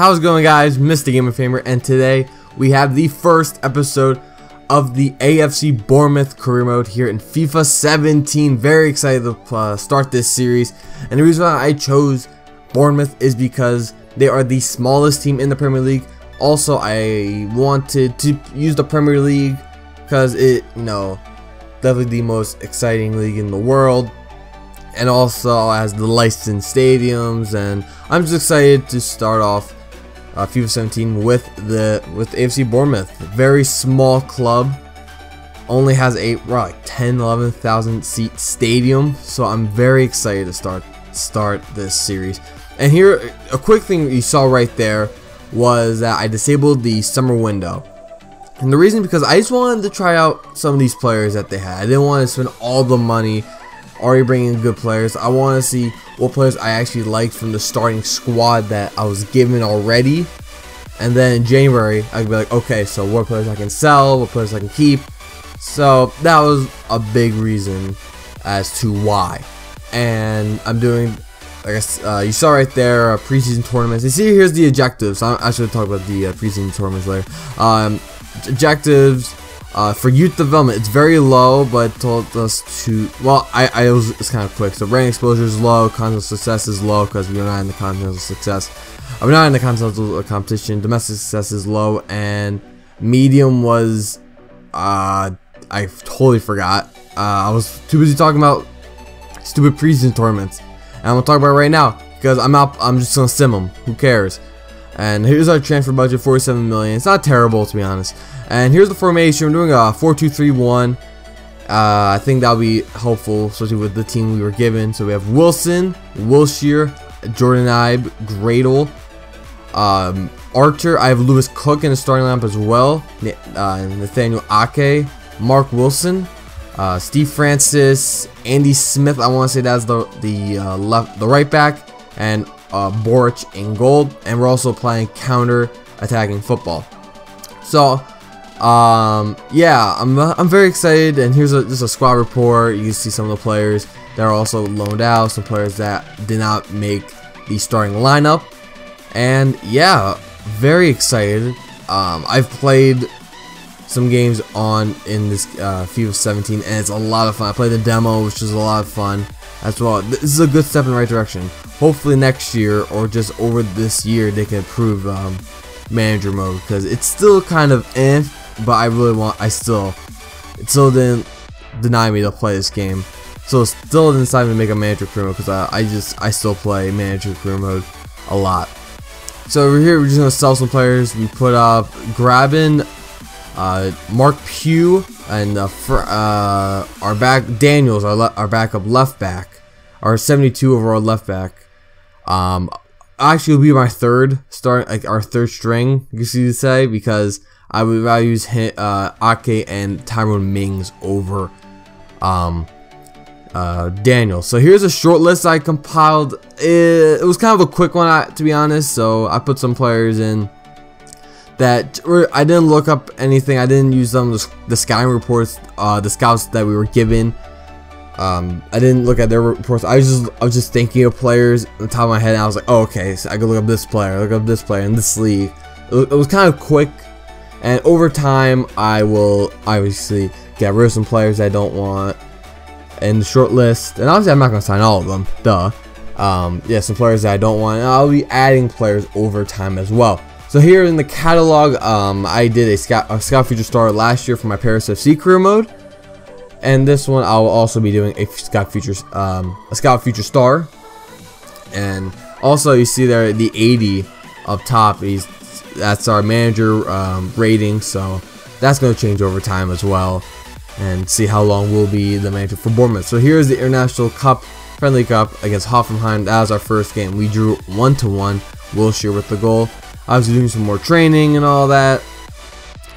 How's it going guys? Mr. GameOFame and today we have the first episode of the AFC Bournemouth career mode here in FIFA 17. Very excited to uh, start this series and the reason why I chose Bournemouth is because they are the smallest team in the Premier League. Also I wanted to use the Premier League because it, you know, definitely the most exciting league in the world and also has the licensed stadiums and I'm just excited to start off uh, FIFA 17 with the with AFC Bournemouth. Very small club, only has a like 10, 11,000 seat stadium. So I'm very excited to start start this series. And here, a quick thing you saw right there was that I disabled the summer window. And the reason because I just wanted to try out some of these players that they had. I didn't want to spend all the money already bringing good players. I want to see what players I actually liked from the starting squad that I was given already. And then in January, I could be like, okay, so what players I can sell, what players I can keep. So that was a big reason as to why. And I'm doing, I guess, uh, you saw right there, uh, preseason tournaments. You see, here's the objectives. I, I should talk about the uh, preseason tournaments later. Um, objectives, uh, for youth development, it's very low, but told us to, well, I, I was, it's kind of quick. So brand exposure is low, continental success is low because we're not in the continental success. I'm uh, not in the continental competition. Domestic success is low, and medium was, uh, I totally forgot. Uh, I was too busy talking about stupid preseason tournaments, and I'm gonna talk about it right now because I'm out. I'm just gonna sim them. Who cares? And here's our transfer budget, 47 million. It's not terrible to be honest. And here's the formation. We're doing a 4-2-3-1. Uh, I think that'll be helpful, especially with the team we were given. So we have Wilson, Wilshere, Jordan Ibe, Gradel, um, Archer. I have Lewis Cook in the starting lineup as well. Uh, Nathaniel Ake, Mark Wilson, uh, Steve Francis, Andy Smith. I want to say that's the the uh, left, the right back, and uh, Boruc in gold, And we're also playing counter attacking football. So um, yeah, I'm, I'm very excited, and here's a, just a squad report. You see some of the players that are also loaned out, some players that did not make the starting lineup, and yeah, very excited. Um, I've played some games on in this uh, FIFA 17, and it's a lot of fun. I played the demo, which is a lot of fun as well. This is a good step in the right direction. Hopefully next year, or just over this year, they can improve um, manager mode, because it's still kind of eh but I really want, I still, it still didn't deny me to play this game. So still didn't decide to make a manager career mode because I, I just, I still play manager career mode a lot. So over here, we're just to sell some players. We put up Grabban, uh, Marc Pugh, and uh, uh, our back, Daniels, our, our backup left back, our 72 overall left back. Um, actually, will be my third start, like our third string, you see say, because I would rather use uh, Ake and Tyrone Mings over um, uh, Daniel. So here's a short list I compiled. It, it was kind of a quick one, to be honest. So I put some players in that I didn't look up anything. I didn't use them the, the scouting reports, uh, the scouts that we were given. Um, I didn't look at their reports. I was just I was just thinking of players on the top of my head. I was like, oh, okay, so I could look up this player, look up this player in this league. It, it was kind of quick and over time, I will obviously get rid of some players I don't want in the short list. And obviously, I'm not going to sign all of them. Duh. Um, yeah, some players that I don't want. And I'll be adding players over time as well. So here in the catalog, um, I did a scout, a scout Future Star last year for my Paris FC career mode. And this one, I will also be doing a Scout Future, um, a Scout Future Star. And also, you see there the 80 up top. He's that's our manager um, rating, so that's going to change over time as well, and see how long we'll be the manager for Bournemouth. So here's the International Cup, Friendly Cup against Hoffenheim. That was our first game. We drew one to one. Wilshere with the goal. Obviously doing some more training and all that.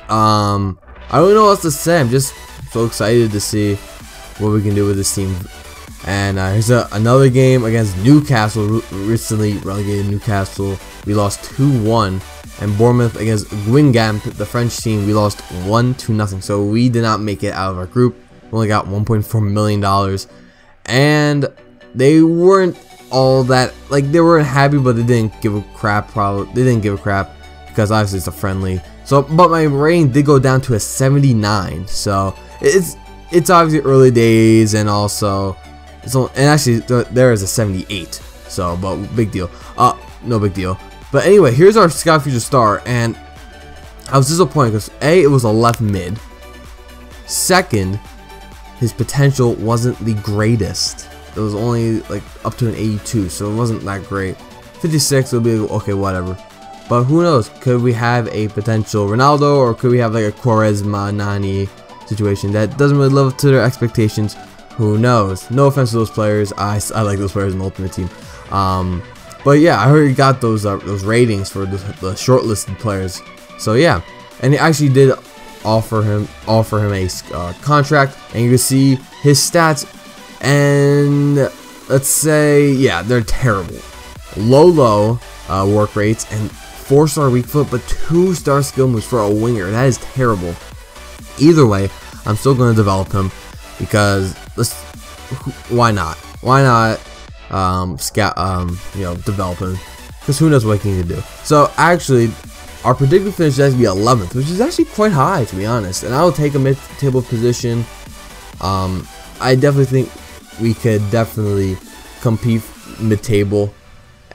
Um, I don't know what else to say. I'm just so excited to see what we can do with this team. And uh, here's a, another game against Newcastle. Recently relegated Newcastle. We lost 2-1 and Bournemouth against Guingamp, the French team, we lost 1 to nothing. So we did not make it out of our group. We only got 1.4 million dollars, and they weren't all that like they weren't happy, but they didn't give a crap. Probably they didn't give a crap because obviously it's a friendly. So, but my rating did go down to a 79. So it's it's obviously early days, and also it's and actually there is a 78. So, but big deal. Uh, no big deal. But anyway, here's our Scout Future Star, and I was disappointed because a it was a left mid. Second, his potential wasn't the greatest. It was only like up to an 82, so it wasn't that great. 56 would be okay, whatever. But who knows? Could we have a potential Ronaldo or could we have like a Quaresma Nani situation that doesn't really live up to their expectations? Who knows? No offense to those players. I, I like those players in the Ultimate Team. Um, but yeah, I already got those uh, those ratings for the, the shortlisted players. So yeah, and he actually did offer him offer him a uh, contract, and you can see his stats. And let's say, yeah, they're terrible. Low, low uh, work rates and four star weak foot, but two star skill moves for a winger. That is terrible. Either way, I'm still going to develop him because let's. Why not? Why not? Um, scout. Um, you know, develop him because who knows what he can do. So actually, our predicted finish has to be 11th, which is actually quite high to be honest. And I will take a mid-table position. Um, I definitely think we could definitely compete mid-table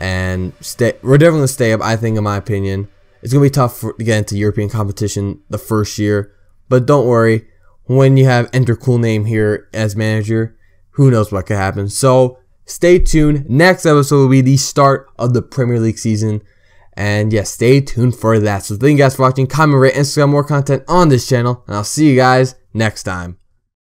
and stay. We're definitely gonna stay up. I think, in my opinion, it's gonna be tough for, to get into European competition the first year. But don't worry, when you have Enter Cool Name here as manager, who knows what could happen. So stay tuned. Next episode will be the start of the Premier League season. And yeah, stay tuned for that. So thank you guys for watching. Comment, rate, subscribe more content on this channel. And I'll see you guys next time.